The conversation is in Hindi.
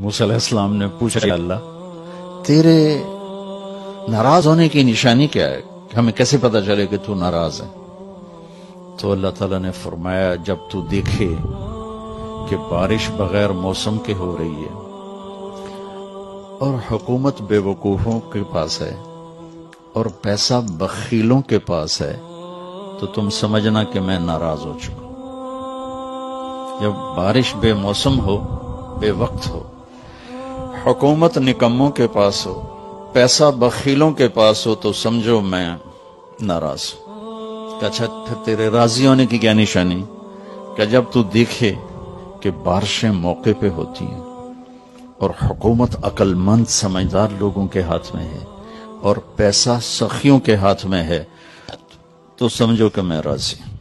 मूसलाम ने पूछा अल्लाह, तेरे नाराज़ होने की निशानी क्या है? हमें कैसे पता चले कि तू नाराज़ है? तो अल्लाह ताला ने फरमाया, जब तू देखे कि बारिश बगैर मौसम के हो रही है और हुकूमत बेवकूफ़ों के पास है और पैसा बखीलों के पास है तो तुम समझना कि मैं नाराज़ हो चुका जब बारिश बेमौसम हो, बेवक्त हो हुकूमत निकम्मों के पास हो, पैसा बखीलों के पास हो तो समझो मैं नाराज़ अच्छा फिर तेरे राज़ी होने की क्या निशानी? क्या जब तू देखे कि बारिशें मौके पे होती हैं, और हुकूमत अक्लमंद समझदार लोगों के हाथ में है, और पैसा सखियों के हाथ में है तो समझो कि मैं राज़ी हूँ।